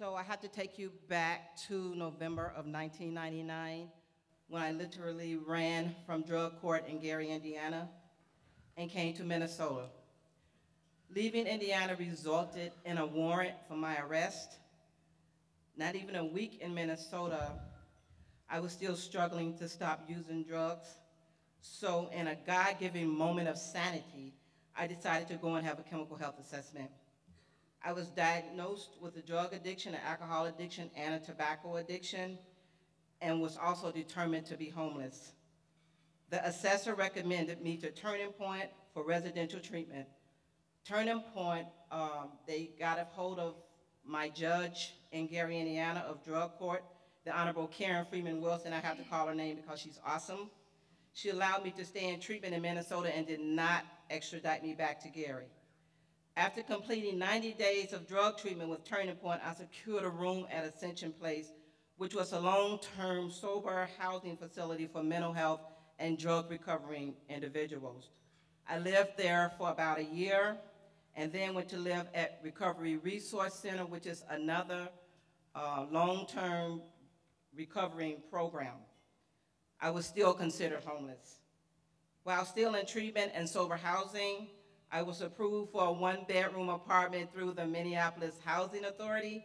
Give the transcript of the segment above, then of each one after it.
So I have to take you back to November of 1999 when I literally ran from drug court in Gary, Indiana, and came to Minnesota. Leaving Indiana resulted in a warrant for my arrest. Not even a week in Minnesota, I was still struggling to stop using drugs. So in a God-given moment of sanity, I decided to go and have a chemical health assessment. I was diagnosed with a drug addiction, an alcohol addiction, and a tobacco addiction, and was also determined to be homeless. The assessor recommended me to Turning Point for residential treatment. Turning Point, um, they got a hold of my judge in Gary, Indiana of drug court, the Honorable Karen Freeman Wilson. I have to call her name because she's awesome. She allowed me to stay in treatment in Minnesota and did not extradite me back to Gary. After completing 90 days of drug treatment with Turning Point, I secured a room at Ascension Place, which was a long-term sober housing facility for mental health and drug recovering individuals. I lived there for about a year and then went to live at Recovery Resource Center, which is another uh, long-term recovering program. I was still considered homeless. While still in treatment and sober housing, I was approved for a one-bedroom apartment through the Minneapolis Housing Authority.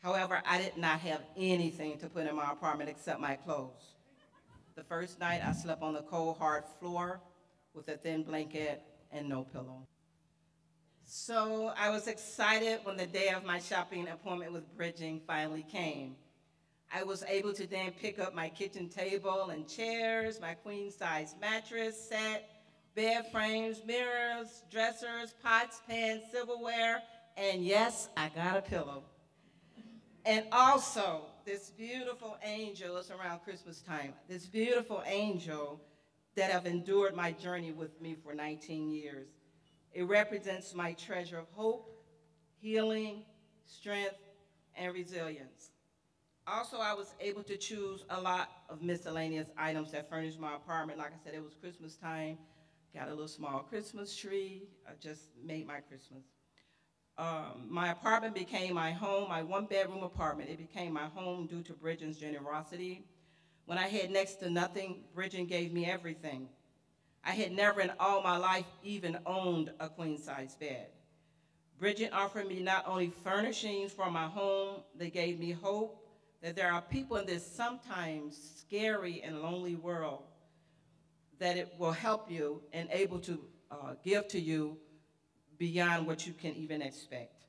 However, I did not have anything to put in my apartment except my clothes. The first night, I slept on the cold, hard floor with a thin blanket and no pillow. So I was excited when the day of my shopping appointment with Bridging finally came. I was able to then pick up my kitchen table and chairs, my queen size mattress set, bed frames, mirrors, dressers, pots, pans, silverware, and yes, I got a pillow. And also, this beautiful angel, it's around Christmas time, this beautiful angel that have endured my journey with me for 19 years. It represents my treasure of hope, healing, strength, and resilience. Also, I was able to choose a lot of miscellaneous items that furnished my apartment. Like I said, it was Christmas time. Got a little small Christmas tree. I just made my Christmas. Um, my apartment became my home, my one bedroom apartment. It became my home due to Bridging's generosity. When I had next to nothing, Bridgen gave me everything. I had never in all my life even owned a queen size bed. Bridging offered me not only furnishings for my home, they gave me hope that there are people in this sometimes scary and lonely world that it will help you and able to uh, give to you beyond what you can even expect.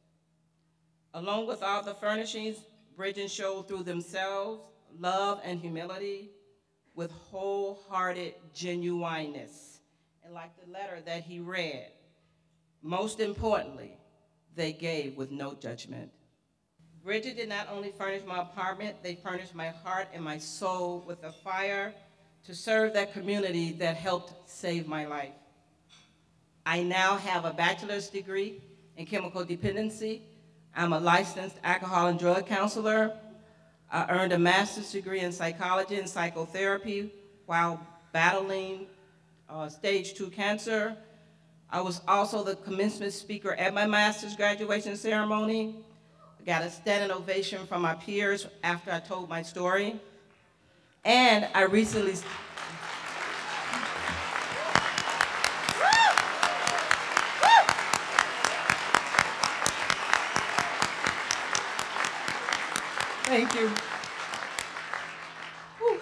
Along with all the furnishings, Bridging showed through themselves love and humility with wholehearted genuineness. And like the letter that he read, most importantly, they gave with no judgment. Bridging did not only furnish my apartment, they furnished my heart and my soul with a fire to serve that community that helped save my life. I now have a bachelor's degree in chemical dependency. I'm a licensed alcohol and drug counselor. I earned a master's degree in psychology and psychotherapy while battling uh, stage two cancer. I was also the commencement speaker at my master's graduation ceremony. I got a standing ovation from my peers after I told my story. And I recently, Thank you. Whew.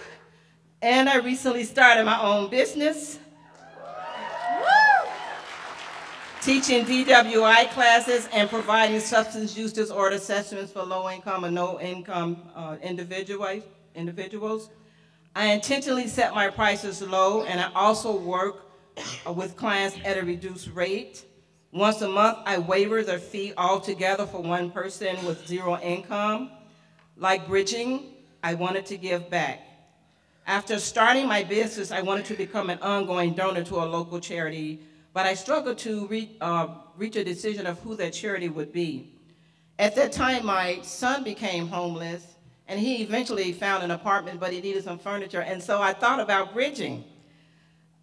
And I recently started my own business. Teaching DWI classes and providing substance use disorder assessments for low income and no income uh, individuals. I intentionally set my prices low, and I also work uh, with clients at a reduced rate. Once a month, I waiver their fee altogether for one person with zero income. Like bridging, I wanted to give back. After starting my business, I wanted to become an ongoing donor to a local charity, but I struggled to re uh, reach a decision of who that charity would be. At that time, my son became homeless, and he eventually found an apartment, but he needed some furniture, and so I thought about bridging.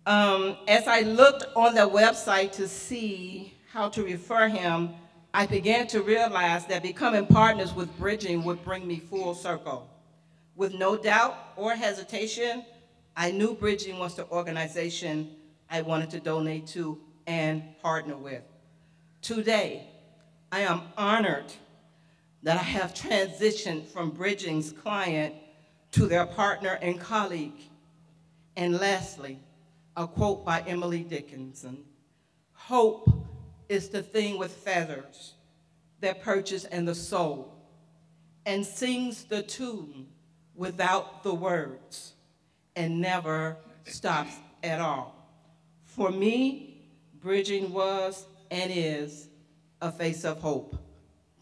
Um, as I looked on the website to see how to refer him, I began to realize that becoming partners with Bridging would bring me full circle. With no doubt or hesitation, I knew Bridging was the organization I wanted to donate to and partner with. Today, I am honored that I have transitioned from Bridging's client to their partner and colleague. And lastly, a quote by Emily Dickinson. Hope is the thing with feathers that perches in the soul and sings the tune without the words and never stops at all. For me, bridging was and is a face of hope.